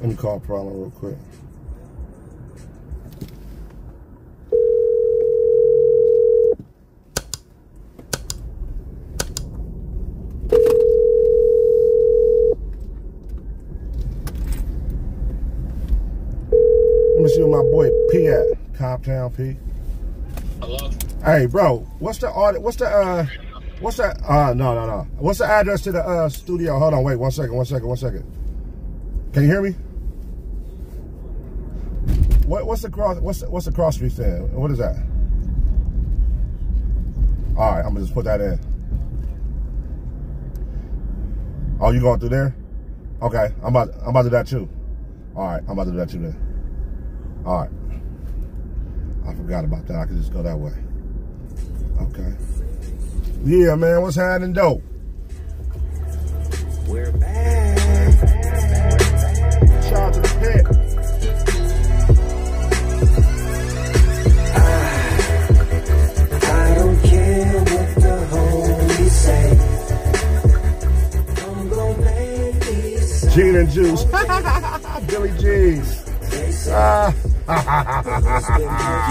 Let me call Problem real quick. Let me see where my boy P at. Comptown P. Hello? Hey, bro, what's the audit? What's the uh? What's that? Uh, no, no, no. What's the address to the uh studio? Hold on, wait, one second, one second, one second. Can you hear me? What, what's the cross? What's what's the cross street saying? What is that? All right, I'm gonna just put that in. Oh, you going through there? Okay, I'm about I'm about to do that too. All right, I'm about to do that too then. All right. I forgot about that. I could just go that way. Okay. Yeah, man. What's happening, dope? Gene and Juice. Billy Jeans.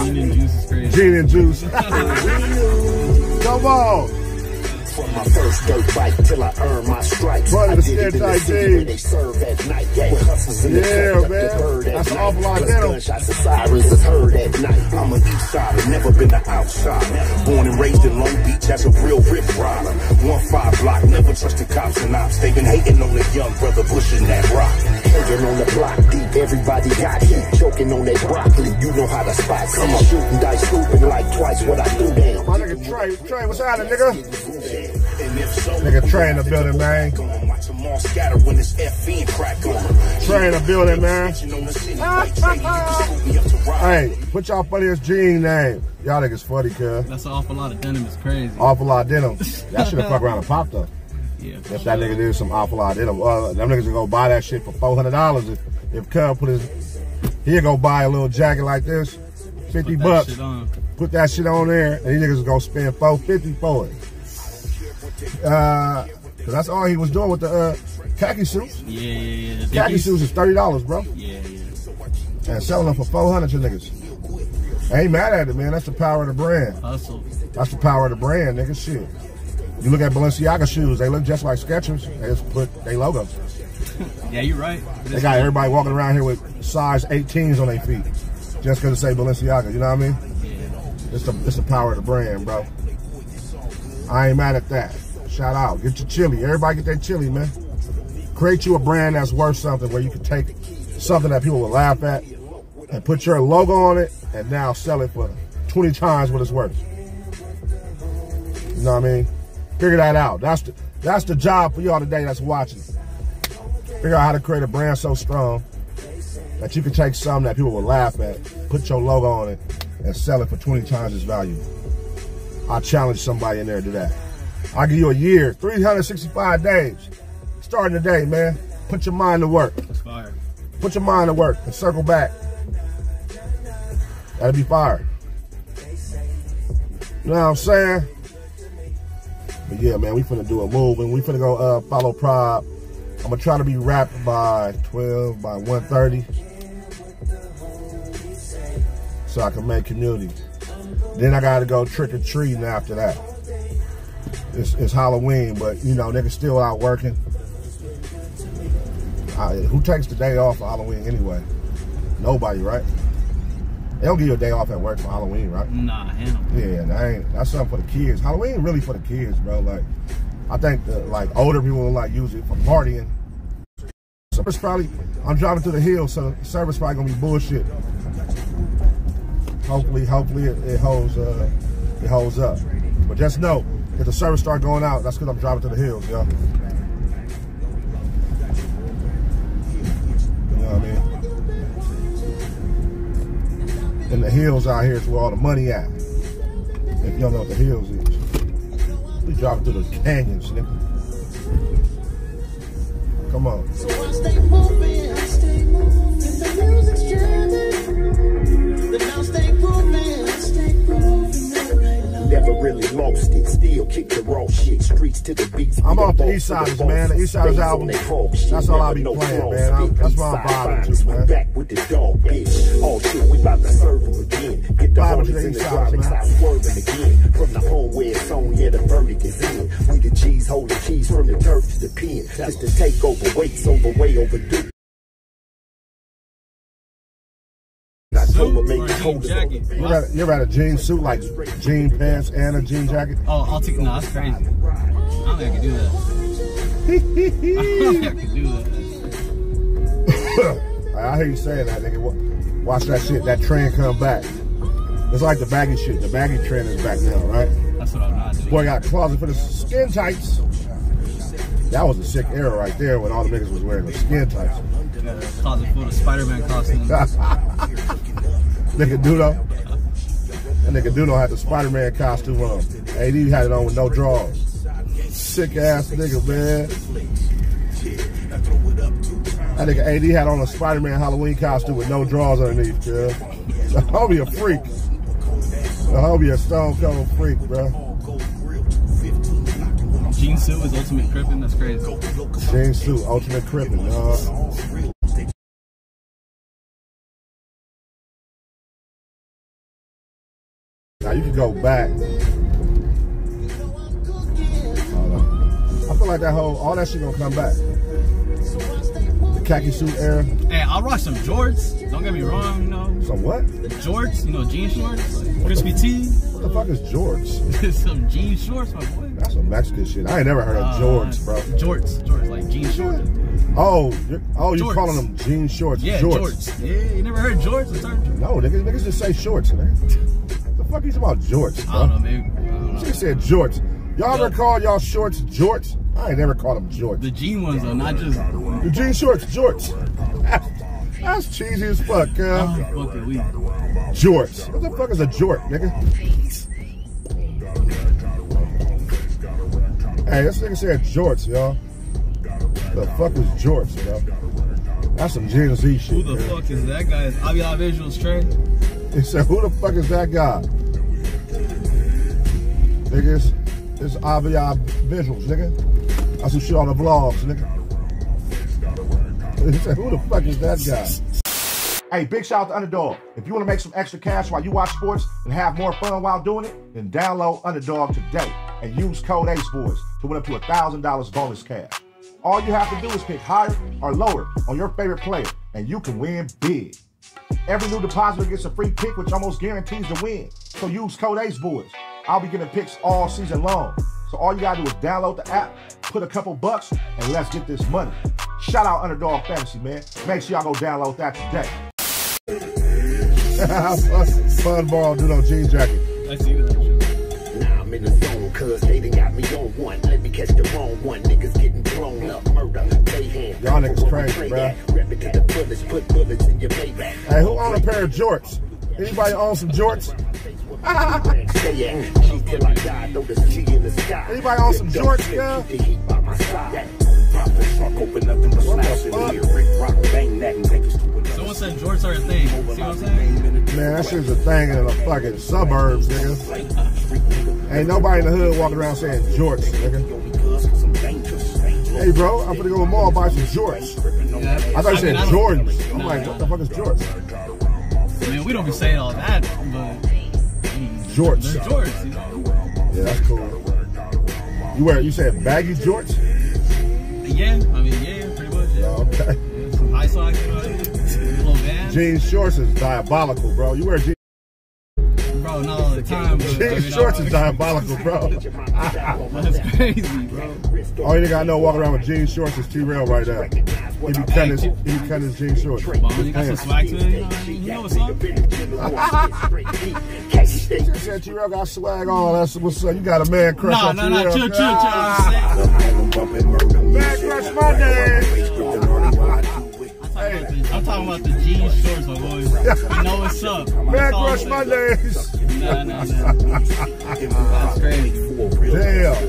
Gene and juice is crazy. Gene and Juice. Come on. My first dirt bike till I earn my stripes. Brother, I the did it in the city where they serve at night. With hustlers in Yeah, cut, man. the bird at That's night. awful of Plus. Gunshots and sirens is heard at night. I'm an east sider, never been an outsider. Born and raised in Long Beach as a real rip rider. One five block, never trusted cops and ops. They been hating on the young brother pushing that rock. Hanging on the block deep, everybody got heat. Choking on that broccoli, you know how to spot. Come on, shooting dice, scooping like twice what I do down. My nigga Trey. Trey, what's happening, nigga? Nigga train the building, man. Watch them all scatter when this FN crack on 'em. Trey in the building, man. Snitching on the city like Trey, you can scoop me up to ride. Hey, put y'all funniest Gene name. Y'all niggas funny, cuz. That's an awful lot of denim. It's crazy. Awful lot of denim. That should have fucked around and popped up. Yeah. If that nigga did some awful lot denim. Uh, them niggas are gonna buy that shit for four hundred dollars. If if Cub put his, he'd go buy a little jacket like this, fifty Put bucks. Put that shit on there, and these niggas are gonna spend four fifty for it. Uh, cause that's all he was doing with the uh, khaki suits. Yeah, yeah, yeah. The Khaki Dickies. suits is thirty dollars, bro, Yeah, yeah. and selling them for four hundred to niggas. I ain't mad at it, man. That's the power of the brand. Hustle. That's the power of the brand, nigga. Shit. You look at Balenciaga shoes; they look just like Skechers. They just put their logo. Yeah, you're right. They got everybody walking around here with size 18s on their feet, just because it say Balenciaga. You know what I mean? Yeah. It's the it's the power of the brand, bro. I ain't mad at that. Shout out. Get your chili. Everybody get that chili, man. Create you a brand that's worth something where you can take something that people will laugh at and put your logo on it and now sell it for 20 times what it's worth. You know what I mean? Figure that out. That's the that's the job for y'all today that's watching. Figure out how to create a brand so strong that you can take something that people will laugh at, put your logo on it, and sell it for 20 times its value. I challenge somebody in there to do that. I'll give you a year, 365 days. Starting today, man. Put your mind to work. It's fire. Put your mind to work and circle back. That'll be fire. You know what I'm saying? But yeah, man, we finna do a move and we finna go uh, follow Prob. I'm gonna try to be wrapped by 12, by 1.30. So I can make Cuhmunity. Then I gotta go trick or treating after that. It's, it's Halloween, but you know, niggas still out working. I, who takes the day off for Halloween anyway? Nobody, right? They don't give you a day off at work for Halloween, right? Nah, hell. Yeah, that ain't that's something for the kids. Halloween really for the kids, bro. Like, I think the, like older people will like use it for partying. It's probably I'm driving through the hills, so the service probably gonna be bullshit. Hopefully, hopefully it, it holds uh, it holds up. But just know if the service start going out, that's because I'm driving to the hills, yo. You know what I mean? And the hills out here is where all the money at. If you don't know what the hills is. We driving through the canyons, nigga. Come on. Really lost it, still kick the raw shit. Streets to the beats. I'm off the East to Siders, man. The East Siders album. on that hog shit, That's all I'll be no playing, man. I'm- that's why I'm vibing fine man. Back with the dog, bitch. All shit, we about to serve them again. Get the hornets in the shots, side swerving again. From the home where it's on, yeah, the verdict is in. We the G's holding keys from the turf to the pen. Just to take over, waits over, way overdue. October Suit make or it jean colder. You are had, you ever had a jean suit like jean pants and a jean jacket? Oh, I'll take. No, that's crazy. I don't think I can do that. I don't think I can do that. I hear you saying that, nigga. Wa- Watch that shit. That trend come back. It's like the baggy shit. The baggy trend is back now, right? That's what I'm not doing. Boy got a closet for the skin tights. That was a sick era right there when all the niggas was wearing the skin tights. Got a closet full of Spider-Man costumes. Nigga Dudo. That nigga Dudo had the Spider-Man costume on. AD had it on with no drawers. Sick ass nigga, man. That nigga AD had on a Spider-Man Halloween costume with no drawers underneath, girl. The homie a freak. The homie a stone cold freak, bro. Jean suit is ultimate crippin'. That's crazy. Jean suit, ultimate crippin', dog. You can go back. I feel like that whole all that shit gonna come back. The khaki suit era. Hey, I'll rock some jorts. Don't get me wrong, you know. So what? Jorts, you know, jean shorts, like crispy tee. What the fuck is Jorts? some jean shorts, my boy. That's some Mexican shit. I ain't never heard of Uh, Jorts, bro. Jorts, jorts, like jean shorts. Oh, you're, oh, you calling them jean shorts? Yeah, jorts. jorts. Yeah, you never heard jorts? The term? No, niggas, niggas just say shorts, man. The fuck you talking about jorts, bro? I don't know, maybe. I don't know. She said jorts. Y'all ever call y'all shorts jorts? I ain't never called them jorts. The jean ones though, not just. The jean shorts, jorts. That's cheesy as fuck, Oh, uh. fucking weak. Jorts. What the fuck is a jort, nigga? Hey, this nigga said jorts, y'all. The fuck is jorts, bro? That's some Gen Z shit. Who the man. fuck is that guy? Is Avila Visuals Trey? He said, who the fuck is that guy? Nigga, it's, it's Visuals, nigga. That's who shit on the vlogs, nigga. He said, who the fuck is that guy? Hey, big shout out to Underdog. If you want to make some extra cash while you watch sports and have more fun while doing it, then download Underdog today and use code ACEBOYZ to win up to $1,000 bonus cash. All you have to do is pick higher or lower on your favorite player, and you can win big. Every new depositor gets a free pick, which almost guarantees the win. So use code ACEBOYZ. I'll be giving picks all season long. So all you gotta do is download the app, put a couple bucks, and let's get this money. Shout out Underdog Fantasy, man. Make sure y'all go download that today. fun, fun ball, do no jean jacket. I see that shit. Now I'm in the zone, cuz they done got me on one. Let me catch the wrong one. Niggas getting blown up, murder, mayhem. Y'all niggas crazy, bruh. Rep it to the bullets, put bullets in your baby. Hey, who own a pair of jorts? Anybody own some jorts? Stay at G till I die, throw this G in the sky. Anybody on some Don't jorts, slip, girl? Keep the heat by my side. Pop the trunk, open nothing but What the slaps in fuck? here. Rick rock, bang that, and take us to another Someone said jorts are a thing. See what I'm saying? Man, that shit's a thing in the fucking suburbs, nigga. Uh, Ain't nobody in the hood walking around saying jorts, nigga. Hey, bro, I'm gonna go to the mall and buy some jorts. Yeah, I thought you said I don't- Jordans. I'm No, like, what the fuck is jorts? I mean, we don't be saying all that, but. Jorts. Jorts, you know? Yeah, that's cool. You wear, you said baggy jorts? Yeah, I mean, yeah, pretty much. Yeah. Oh, okay. Yeah, Some high socks, you know, a little van. Jean shorts is diabolical, bro. You wear jean, Bro, not all the time. But, I jean mean, shorts I- is diabolical, bro. That's crazy, bro. Only nigga I know walking around with jean shorts is T-Rail right now. He be cutting his, he be cutting his jean shorts. Bum, you got some swag to it, you know, what's up? He said T-Rail got swag on. That's what's up. You got a man crush Nah, on nah, nah, T-Rail. chill, chill, chill. Man crush Monday. I'm talking about the jean shorts, my boy. You know what's up. Man That's all I'm crush saying. Mondays. Nah, nah, nah. That's crazy. Damn.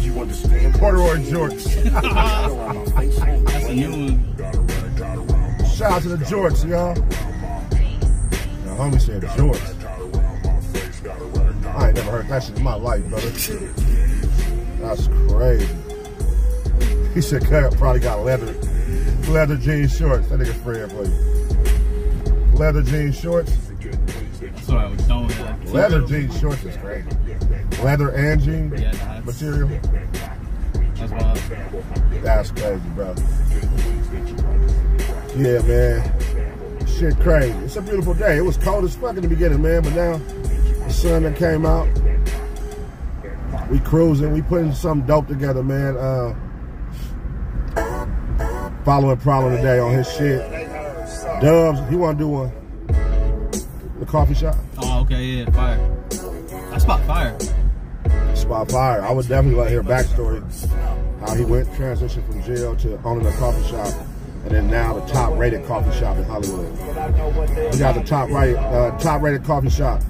You understand? Corduroy jorts. That's a new one. Shout out to the jorts, y'all. The homie said jorts. I ain't never heard that shit in my life, brother. That's crazy. He said Cut probably got leather Leather jean shorts. That nigga Fred for you. Leather jean shorts. What I was with. Like, Leather jean shorts is crazy. Leather and jean Yeah, that's- material. That's wild. That's crazy, bro. Yeah, man. Shit crazy. It's a beautiful day. It was cold as fuck in the beginning, man, but now the sun that came out. We cruising. We putting some dope together, man. Uh, following problem today on his shit. Dubs, you want to do one? The coffee shop? Oh, okay, yeah, fire. That spot fire. Spot fire. I would definitely like to hear backstory. How he went transition from jail to owning a coffee shop, and then now the top rated coffee shop in Hollywood. We got the top rated uh, top rated coffee shop.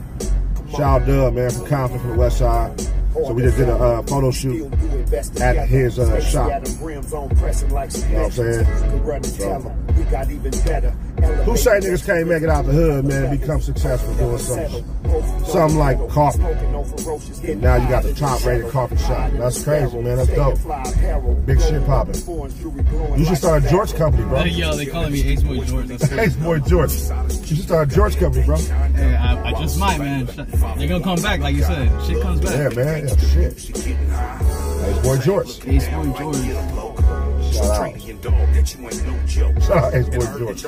Shout out Dub man from Compton from the West Side. So we just did a uh, photo shoot at his uh, shop. You know what I'm saying? Who say niggas can't make it out the hood, man, and become successful doing something, something like coffee? And now you got the top rated coffee shop. That's crazy, man. That's dope. Big shit popping. You should start a George company, bro. Yo, they calling me Ace Boy Jorts. That's crazy. Ace Boy Jorts. You should start a George company, bro. Hey, I, I just might, man. They're gonna come back, like you said. Shit comes back. Yeah, back. man. Yeah, shit. Ace Boy Jorts. Ace Boy Jorts. Shout out. Shout out Ace Boy Jorts.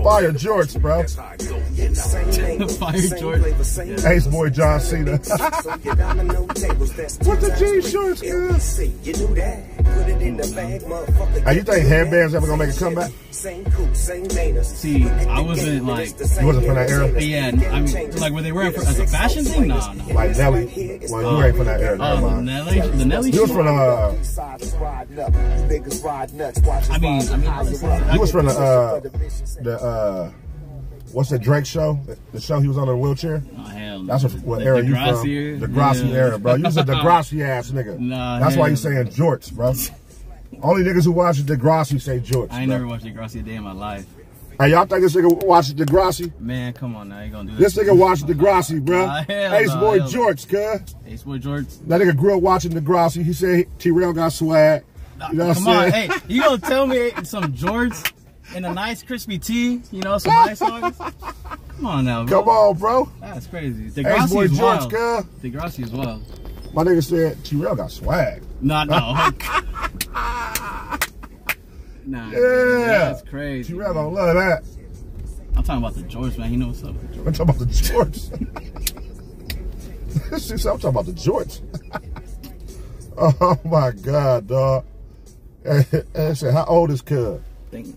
Fire George, bro. Fire George. Yeah. Ace Boy John Cena. What's the jean shorts, man? Hey, you think headbands ever gonna make a comeback? See, I wasn't like, You wasn't from that era? yeah, I mean, like were they wearing for, as a fashion thing? Nah, no. Like Nelly? Well, you ain't from that era, never Oh, the mind. Nelly, the Nelly. You was shit? from the, I I mean, I mean, you was from the, uh, the, uh, what's the Drake show? The show he was on in a wheelchair? Oh, hell. That's what, what The era you from? The Degrassi Yeah. era, bro. You was a Degrassi ass nigga. Nah, That's why you saying jorts, bro. Only niggas who watch Degrassi say jorts. I ain't bro. never watched Degrassi a day in my life. Hey, y'all think this nigga watched Degrassi? Man, come on now, you gonna do This this? nigga watched Degrassi, bro. Nah, Ace nah, boy jorts, cuz. Ace Boy Jorts. That nigga grew up watching Degrassi. He said T-Rail got swag. You know what Come on, hey, you gonna tell me some Jorts and a nice crispy tea? You know, some nice ones? Come on now, bro. Come on, bro. That's crazy. Ace Degrassi boy is jorts, wild. cuz. Degrassi is wild. My nigga said T-Rail got swag. Nah, no. nah, Yeah. that's crazy. T-Rail gonna love that. I'm talking about the George, man. He knows what's up. I'm talking about the George. I'm talking about the George. oh my god, dog. Hey, hey, say, how old is? Think,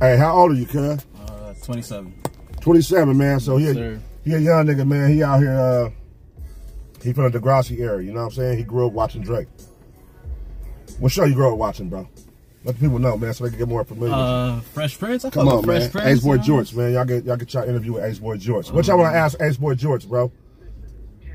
Hey, how old are you, Cuz? uh, 27. 27, man. So he a, he a young nigga, man. He out here, uh, he from the Degrassi area, you know what I'm saying? He grew up watching Drake. What show you grew up watching, bro? Let the people know, man, so they can get more familiar. Uh, Fresh Prince? I Come on, Fresh man. Prince. Ace Boy you? George, man. Y'all get y'all get y'all interview with Ace Boy Jorts. What y'all want to ask Ace Boy Jorts, bro?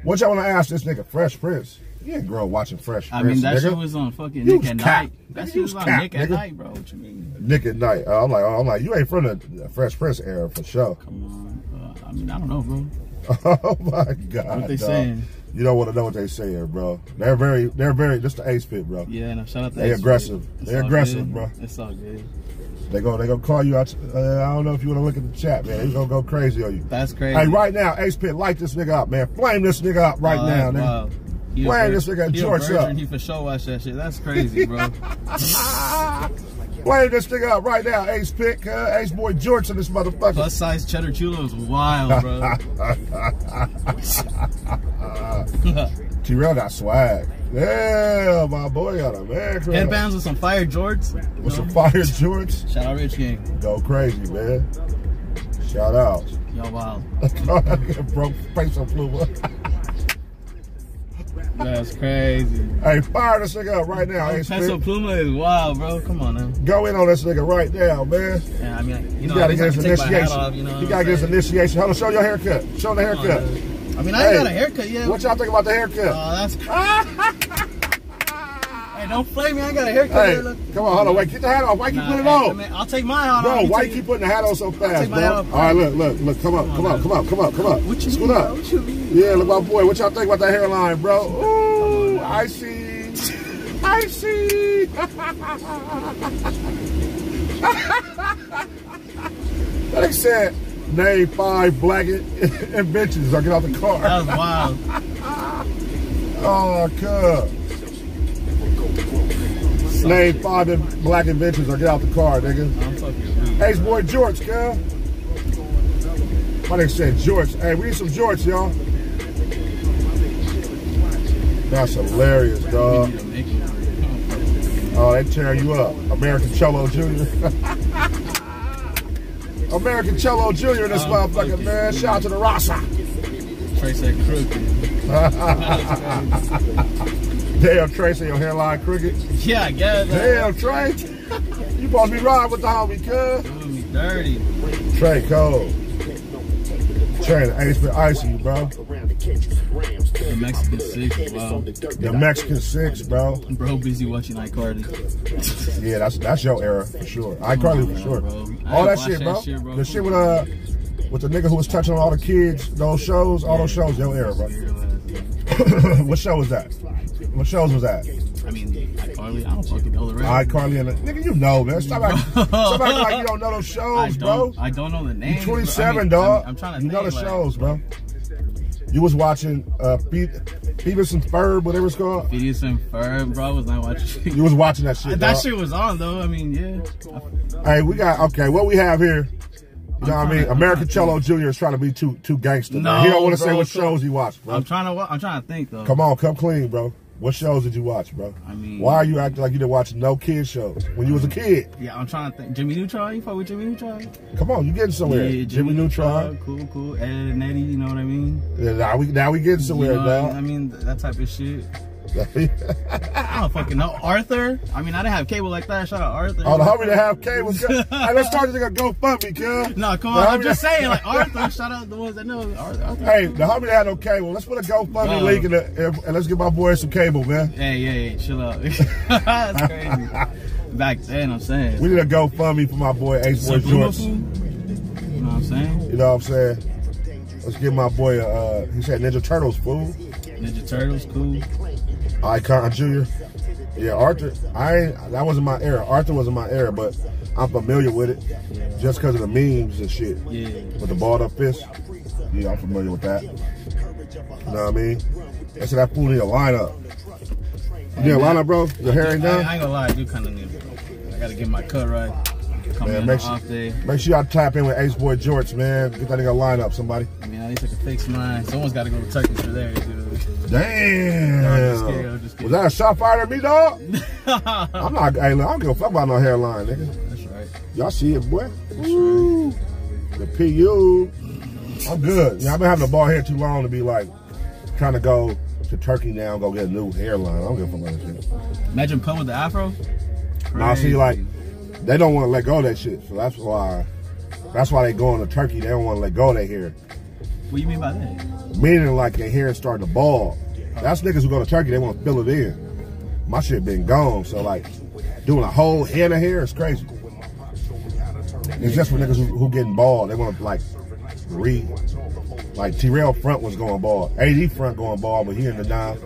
What y'all want to ask this nigga, Fresh Prince? You ain't grow watching Fresh I Prince, I mean, that nigga. shit was on fucking You Nick at. Night. That shit was on Nick at. Night, bro. What you mean? Nick at Night. Uh, I'm like, oh, I'm like, you ain't from the Fresh Prince era for sure. Come on. Uh, I mean, I don't know, bro. oh my god, What they dog. saying? You don't want to know what they saying, bro. They're very, they're very. just the Ace pit, bro. Yeah, and I shout out to They Ace aggressive. They all aggressive, good. bro. It's all good. They go, they gonna call you out. Uh, I don't know if you want to look at the chat, man. He's gonna go crazy on you. That's crazy. Hey, right now, Ace Pit, light this nigga up, man. Flame this nigga up right Oh, now, that's nigga. wild. He a Flame this nigga George up. He for sure watch that shit. That's crazy, bro. Flame this nigga up right now, Ace Pit, uh, Ace Boy Jorts and this motherfucker. Plus size cheddar chulo is wild, bro. T-Rail got swag. Yeah, my boy got a man. Headbands with some fire jorts. With some fire George. Shout out Rich King. Go crazy, man. Shout out. Yo, wild. Broke face on Pluma. That's crazy. Hey, fire this nigga up right now, Ace Peso. Pluma is wild, bro. Come on man. Go in on this nigga right now, man. Yeah, I mean, you You know, gotta get his I can take my hat initiation. off, you know. you gotta get his initiation. Hold on, show your haircut. Show the on, haircut. dude. I mean, I ain't got a haircut yet. What y'all think about the haircut? Oh, that's crazy. hey, don't play me. I got a haircut hey, yet. Come on, hold on, wait, get the hat off. Why you Nah, put it on? man, I'll take mine off. Bro, why you keep putting the hat on so fast, take my bro? hat off. right, look, look, look, come on, come on, come on, come on, come on. What you Scoot mean, up. What you mean? Yeah, look, my boy, what y'all think about that hairline, bro? Ooh, I see. Icy. they said name five black inventions or get out the car. That was wild. Oh, cuz. Name five in- black inventions or get out the car, nigga. I'm fucking. Hey, it's boy George, cuz. My nigga said George. Hey, we need some George, y'all. That's hilarious, dog. need to make it work. Oh, they tearing you up. American Cholo Jr. American Cello Jr. in this Oh, motherfucker, man. Shout out to the Rasa. Trace that crooked. Damn, Tracy, your hairline crooked. Yeah, I guess. Uh, Damn, Trey. You supposed to be riding with the homie, cuz. Dirty. Trey Cole. Trey, the ace been icy, you, bro. The Mexican six. Wow. The Mexican six, bro. Bro, busy watching iCarly. Yeah, that's that's your era for sure. iCarly for sure. Bro. I All that shit, that shit, bro. The shit with uh with the nigga who was touching on all the kids, those shows, all those shows, your era, bro. what show was that? What shows was that? I mean, iCarly, I don't fucking know the rest. iCarly and the nigga, you know, man. Stop acting, like you don't know those I shows, bro. I don't know the name. You 27, dog. I'm, I'm trying to You know the like, shows, bro. You was watching uh Phoebus and Ferb, whatever it's called. Phineas and Ferb, bro. I was not watching. You was watching that shit. that dog. shit was on though. I mean, yeah. Hey, we got okay. What we have here, you know what I mean? to- trying to Jr. is trying to be too too gangster. man. No, he don't want to say what shows he watched, bro. I'm trying to. I'm trying to think though. Come on, come clean, bro. What shows did you watch, bro? I mean- why are you acting like you didn't watch no kid shows when you was a kid? Yeah, I'm trying to think. Jimmy Neutron. You fuck with Jimmy Neutron? Come on, you getting somewhere? Yeah, Jimmy Neutron. Cool, cool. Ed and Eddie. You know what I mean? Yeah, now we now we getting somewhere, you know, I mean, that type of shit. I don't fucking know. Arthur? I mean, I didn't have cable like that. Shout out Arthur. Oh, the homie that have cable. hey, let's start this nigga GoFundMe, cuz. No, come The on. I'm just that- saying, like Arthur. Shout out the ones that know Arthur. Arthur. Hey, the homie that had no cable. Let's put a GoFundMe link in the, and let's get my boy some cable, man. Hey, hey, hey, chill out. That's crazy. Back then, I'm saying. We need a GoFundMe for my boy Ace Boy Some Boomer George. food? You know what I'm saying? You know what I'm saying? Let's give my boy a, uh, he said Ninja Turtles, fool. Ninja Turtles, cool. Icon Jr. Yeah, Arthur, I that wasn't my era. Arthur wasn't my era, but I'm familiar with it just because of the memes and shit. Yeah. With the balled up fist. Yeah, I'm familiar with that. You know what I mean? They said that fool need a lineup. You need a lineup, bro? Your hair ain't I, I ain't gonna lie, I do kind of need it. I gotta get my cut right. Come Man, in make sure, day. make sure y'all tap in with Ace Boy Jorts, man. Get that nigga lineup, somebody. I mean, at least I can fix mine. Someone's gotta go to Turkish for there, dude. Damn. No, I'm just kidding, I'm just Was that a shot fired at me, dog? I'm not, hey, look, I don't give a fuck about no hairline, nigga. That's right. Y'all see it, boy? That's Woo. The PU. I'm good. Yeah, I've been having a bald head too long to be like, trying to go to Turkey now and go get a new hairline. I don't give a fuck about that shit. Imagine come with the afro. Now, see, like, they don't want to let go of that shit. So that's why, that's why they going to Turkey. They don't want to let go of their hair. What you mean by that? Meaning like their hair starting to bald. That's niggas who go to Turkey, they want to fill it in. My shit been gone. So like, doing a whole head of hair is crazy. It's just for niggas who, who getting bald. They want to like re, like Terrell front was going bald. AD front going bald, but he in the down.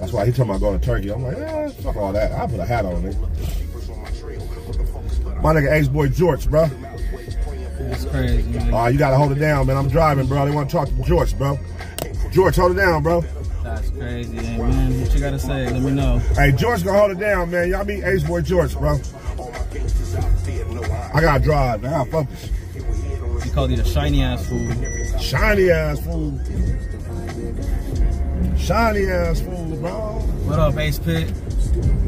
That's why he talking about going to Turkey. I'm like, eh, fuck all that. I'll put a hat on, nigga. My nigga Ace Boy Jorts, bro. Crazy, man. Uh, you gotta hold it down, man. I'm driving, bro. They want to talk to George, bro. George, hold it down, bro. That's crazy, hey, man. What you gotta say? Let me know. Hey, George gonna hold it down, man. Y'all meet Ace Boy Jorts, bro. I gotta drive, man. I gotta focus. He called you the shiny ass fool. Shiny ass fool. Shiny ass fool, bro. What up, Ace Pit?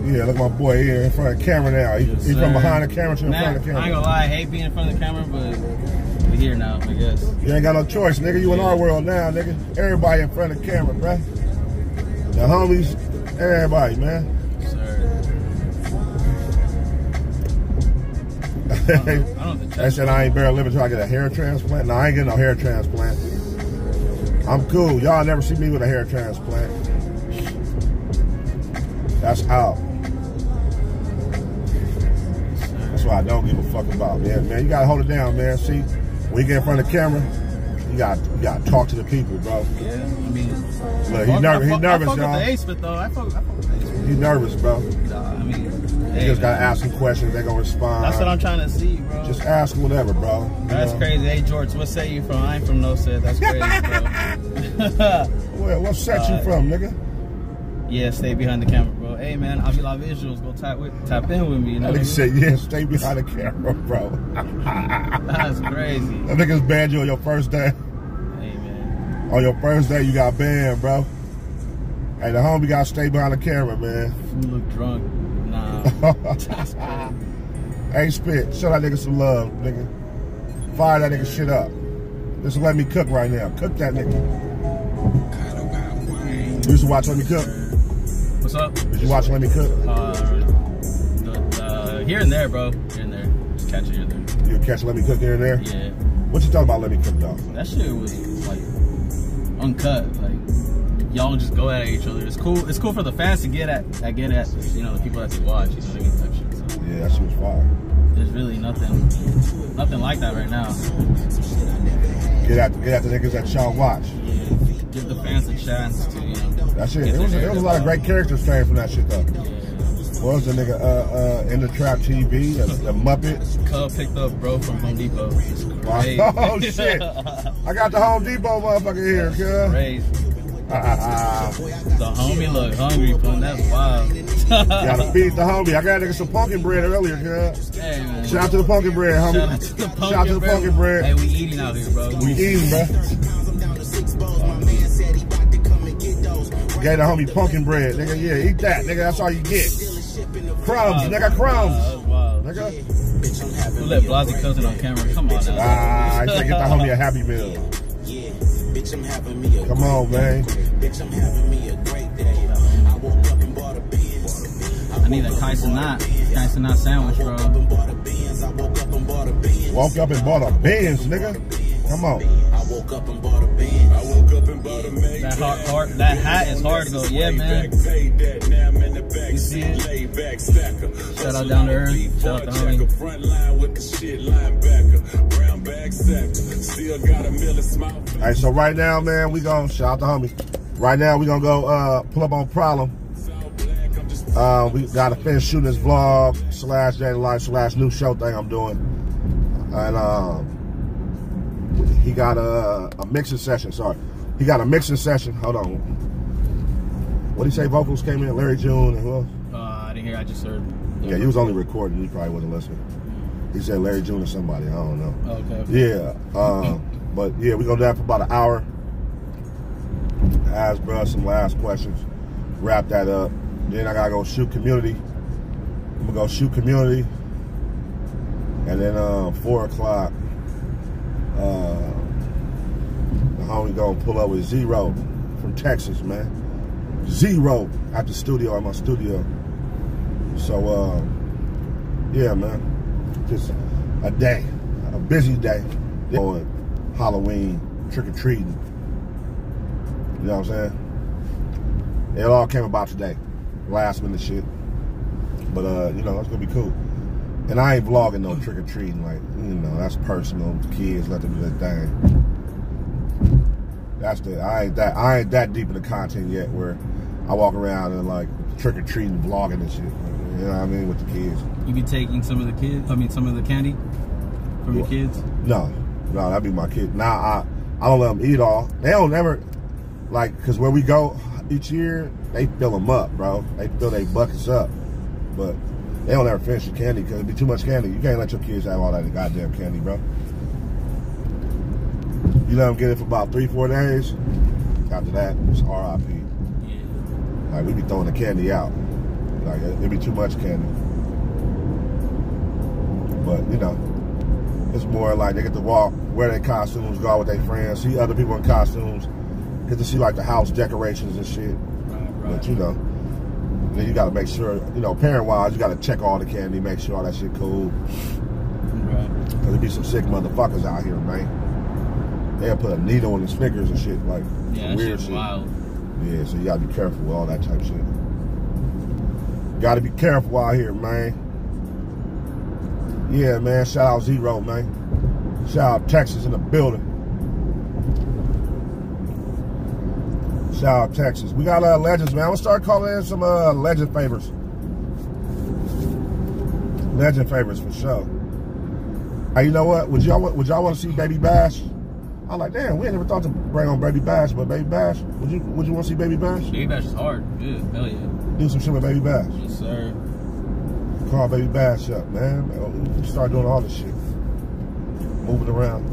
Yeah, look at my boy here in front of the camera now. He, Yes, he from behind the camera to in front of the camera. I ain't gonna lie, I hate being in front of the camera, but we here now, I guess. You ain't got no choice, nigga. You in our world now, nigga. Everybody in front of the camera, bro. The homies, everybody, man. I don't know if the They said I ain't barely living until I get a hair transplant. No, I ain't getting no hair transplant. I'm cool. Y'all never see me with a hair transplant. That's out. That's why I don't give a fuck about, man. Man, you gotta hold it down, man. See, when you get in front of the camera, You got you got to talk to the people, bro. Yeah, I mean, Look, he I nervous. He fuck- nervous, I fuck with the ace, but though I fuck, I fuck with the ace. He nervous, bro. Nah, I mean, You hey, just gotta man, ask him questions. They gonna respond. That's what I'm trying to see, bro. Just ask whatever, bro. You That's know? crazy. Hey, George, what say you from? I ain't from no set. That's crazy, bro. Where, what set you Uh, from, nigga? yeah, stay behind the camera. Hey, man, I'll be live visuals. Go tap with, tap in with me. You know That what I nigga mean? said, yeah, stay behind the camera, bro. That's crazy. That nigga's banned you on your first day. Hey, man. On your first day, you got banned, bro. Hey, the homie got to stay behind the camera, man. You look drunk. Nah. Hey, spit. Show that nigga some love, nigga. Fire that nigga shit up. Just let me cook right now. Cook that nigga. You used to watch Let Me Cook? What's up? Did you watch Let Me Cook? Uh, the, uh, here and there, bro. Here and there. Just catch it here and there. You catch Let Me Cook here and there? Yeah. What you thought about Let Me Cook, though? That shit was like uncut. Like y'all just go at each other. It's cool. It's cool for the fans to get at, that get at you know the people that they watch. You know what I mean? Type shit. So Yeah, that shit was fire. there's really nothing, nothing like that right now. Get at, get at the niggas that y'all watch. Yeah. Give the fans a chance to you know. That shit, it was, it was a lot of great characters came from that shit, though. What was the nigga, uh, uh, In the Trap TV, a, a Muppet? Cub picked up bro from Home Depot. Crazy. Oh, shit. I got the Home Depot motherfucker here, cuz. crazy. The homie look hungry, pun. That's wild. Gotta feed the homie. I got nigga some pumpkin bread earlier, cuz. Hey man. Shout out to the pumpkin bread, homie. Shout out to the pumpkin, Shout out to the bread. pumpkin bread. Hey, we eating out here, bro. We eating, bro. Gave the homie pumpkin bread, nigga. Yeah, eat that, nigga. That's all you get. Crumbs, nigga, crumbs. Wild. Nigga. Who let Blasey cousin on camera? Come on now. Ah, I said get the homie a happy meal. Yeah, bitch, I'm having me a Come on, man. bitch, I'm having me a great day. I woke up and bought a Benz. I need a Kaiser Knot. Kaiser Knot sandwich, bro. and bought a Benz. I woke up and bought a Benz. Woke up and bought a Benz, nigga. Come on. I woke up and bought a That hard, hard, that hat is hard to go. Yeah, man. You see it? Shout out down to earth. Shout out to homie. All right, so right now, man, we gonna shout out to homie. Right now, we gonna go uh, pull up on Problem. Uh, we gotta finish shooting this vlog slash daily life slash new show thing I'm doing, and um, he got a, a mixing session. Sorry, he got a mixing session. Hold on. What did he say? Vocals came in. Larry June and who else? Uh, I didn't hear. I just heard. Yeah, he was only recording. He probably wasn't listening. He said Larry June or somebody. I don't know. Okay. Yeah, um, but yeah, we're gonna do that for about an hour. Ask bro some last questions, wrap that up. Then I gotta go shoot Cuhmunity. I'm gonna go shoot Cuhmunity, and then uh, four o'clock, uh, homie gonna pull up with Zero from Texas, man. Zero at the studio, at my studio. So, uh, yeah, man, just a day, a busy day on Halloween, trick or treating. You know what I'm saying? It all came about today, last minute shit. But uh, you know, it's gonna be cool. And I ain't vlogging no trick or treating, like you know, that's personal. Kids let them do their thing. That's the I ain't that I ain't that deep in the content yet where I walk around and like trick or treating, vlogging and shit. You know what I mean with the kids. You be taking some of the kids. I mean, some of the candy from your What? kids. No, no, that'd be my kid. Now I, I don't let them eat all. They don't never, like, cause where we go each year, they fill them up, bro. They fill their buckets up, but they don't ever finish the candy because it'd be too much candy. You can't let your kids have all that goddamn candy, bro. You let them get it for about three, four days. After that, it's RIP. Yeah. Like we be throwing the candy out. Like it'd be too much candy. But you know, it's more like they get to walk, wear their costumes, go out with their friends, see other people in costumes, get to see like the house decorations and shit. Right. Right. But you know, then you got to make sure, you know, parent wise, you got to check all the candy, make sure all that shit cool. Right. Cause there be some sick motherfuckers out here, man. They'll put a needle in his fingers and shit, like Yeah. weird shit. wild. Yeah, so you gotta be careful with all that type of shit. Gotta be careful out here, man. Yeah, man. Shout out Zero, man. Shout out Texas in the building. Shout out Texas. We got a uh, legends, man. I'm gonna start calling in some uh, legend favors. Legend favors for sure. Hey, you know what? Would y'all would y'all want to see Baby Bash? I'm like, damn, we ain't never thought to bring on Baby Bash, but Baby Bash, would you would you want to see Baby Bash? Baby Bash is hard. Good. Hell yeah. Do some shit with Baby Bash. Yes, sir. Call Baby Bash up, man. Oh, we start doing all this shit. Moving around.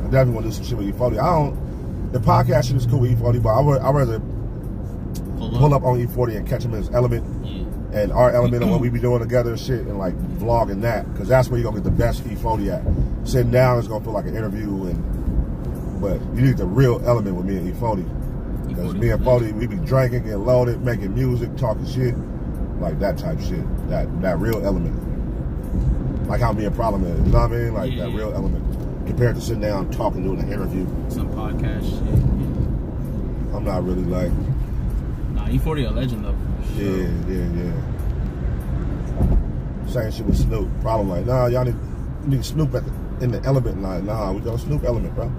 I definitely want to do some shit with E40. I don't. The podcast shit is cool with E40, but I would I rather Pull up. pull up on E40 and catch him in his element Yeah. and our element of what we be doing together and shit and like vlogging that because that's where you're gonna get the best E40 at. Sitting down is gonna feel like an interview and but you need the real element with me and E40 because me and 40 we be drinking, getting loaded, making music, talking shit, like that type shit. That that real element. Like how me and Problem is, you know what I mean? Like that Yeah. real element compared to sitting down talking doing an interview. Some podcast shit. I'm not really like Nah, E40 a legend though. for Yeah, yeah, yeah. Same shit with Snoop. Problem like, nah, y'all need, need Snoop at the, in the element. Like, nah, we go Snoop element, bro.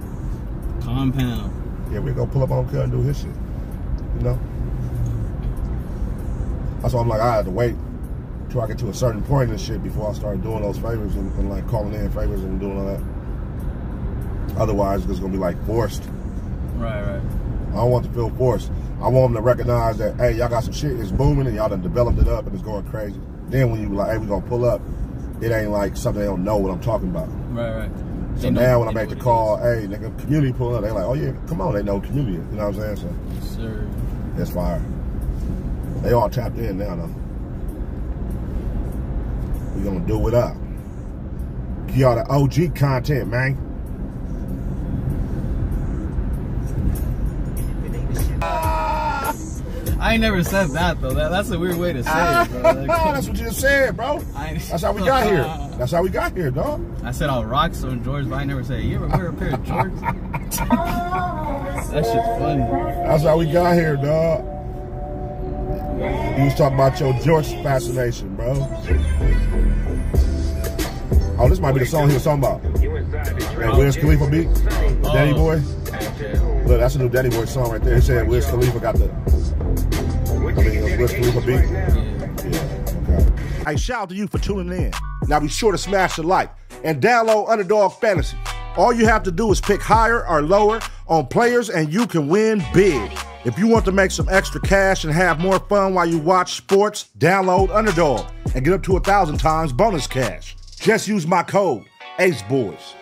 Compound. Yeah, we go pull up on Cut and do his shit. You know? That's why I'm like, I had to wait till I get to a certain point in this shit before I start doing those favors and, and like calling in favors and doing all that. Otherwise, it's gonna be like forced. Right, right. I don't want to feel forced. I want them to recognize that, hey, y'all got some shit, it's booming, and y'all done developed it up, and it's going crazy. Then when you like, hey, we gonna pull up, it ain't like something they don't know what I'm talking about. Right, right. So They know- now when I make the call, hey, nigga, Cuhmunity pull up, they like, oh yeah, come on, they know Cuhmunity. You know what I'm saying? So. Yes, sir. That's fire. They all tapped in now, though. We gonna do it up. Give y'all the OG content, man. I ain't never said that though. That, that's a weird way to say it, ah, bro. Like, That's what you just said, bro. That's how we got here. That's how we got here, dog. I said I'll rock some Jordans, but I never said, you ever wear a pair of Jordans? that shit's funny. That's how we got here, dog. You was talking about your George fascination, bro. Oh, this might be the song he was talking about. That Wiz Khalifa beat? Daddy Oh. Boy? Look, that's a new Daddy Boy song right there. He said Wiz Khalifa got the, Hey, shout out to you for tuning in. Now be sure to smash the like and download Underdog Fantasy. All you have to do is pick higher or lower on players and you can win big. If you want to make some extra cash and have more fun while you watch sports, download Underdog and get up to a thousand times bonus cash. Just use my code ACEBOYZ.